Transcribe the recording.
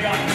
para arriba,